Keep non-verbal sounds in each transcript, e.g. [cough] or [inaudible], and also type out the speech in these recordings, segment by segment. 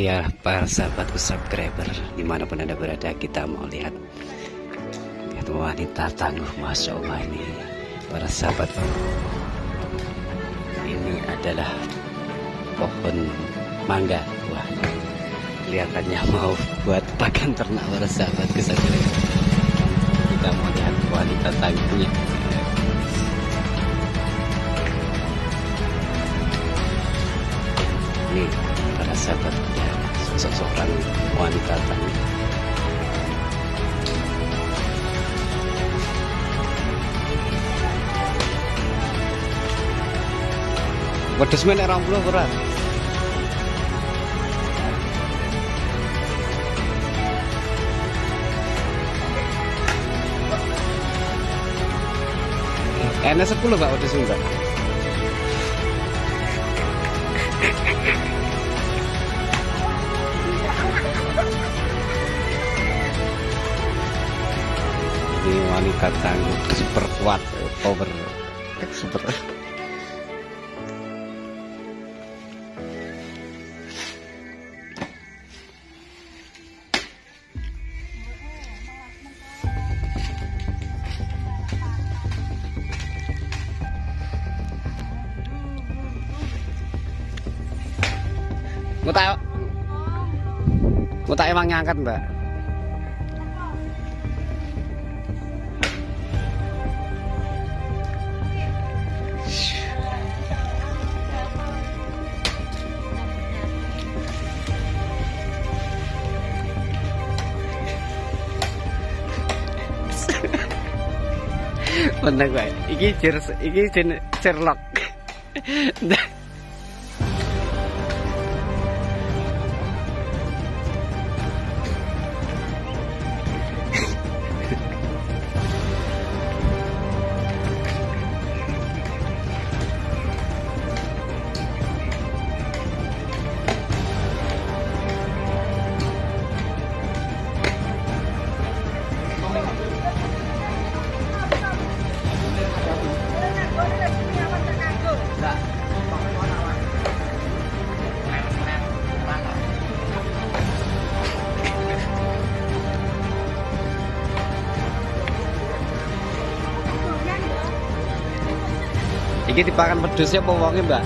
lihat para sahabatku subscriber di mana pun anda berada kita mau lihat lihat wanita tangguh masya allah ini. Para sahabat ini adalah pohon mangga. Wah kelihatannya mau buat pakan ternak para sahabatku subscriber kita mau lihat wanita tangguhnya. Ini para sahabat ya, sosok seorang wanita tangguh Wedes men orang puluh ora? Enak sepuluh pak wedes mbak. Ini wanita tangguh super kuat, power, super. Mau tak emang ngangkat mbak? Bener gue, iki jir, iki Sherlock. [laughs] Iki dipakan pedusnya apa wonge, Mbak?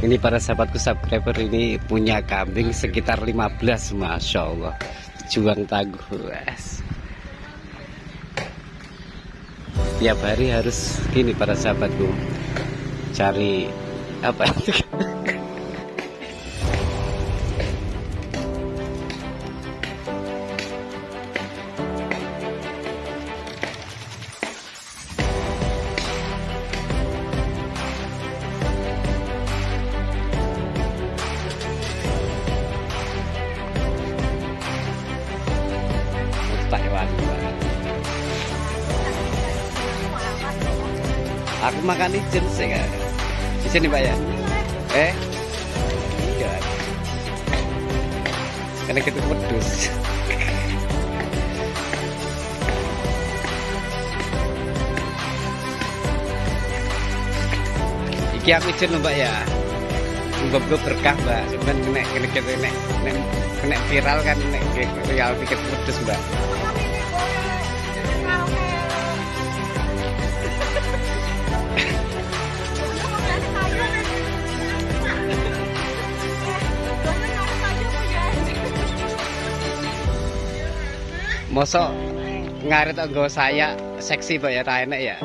Ini para sahabatku subscriber ini punya kambing sekitar 15 Masya Allah Juang tangguh Tiap hari harus gini para sahabatku Cari apa itu Aku makan ijen sih kan. Di sini Pak ya. Eh? Karena kita pedus. Iki aku ijen Mbak ya. Muga-muga berkah Mbak. Kene kene nek nek nek viral kan nek ya pikir pedus Mbak. Mosok ngarit nggo saya seksi Pak ya tak enak ya.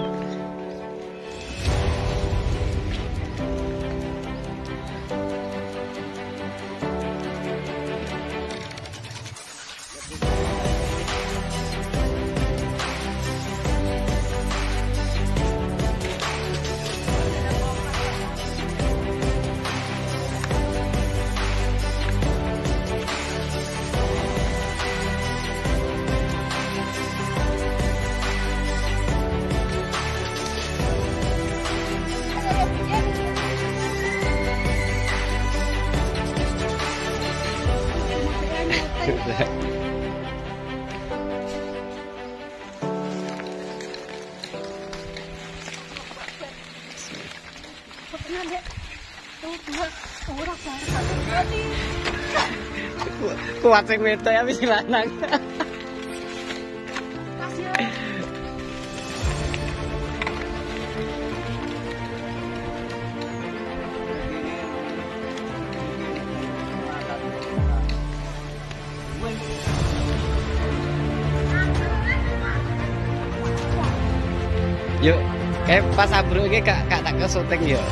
Kuat sing wedok ya wis lanang. Yuk, kayak pas abro ini kak kak tak ke syuting yuk.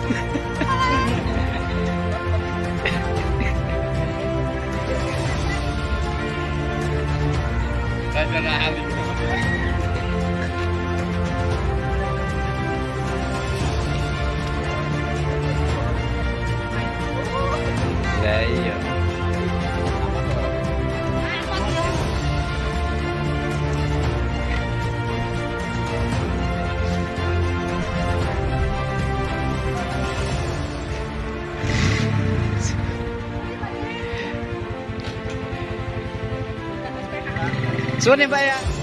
Lah [laughs] 兄弟们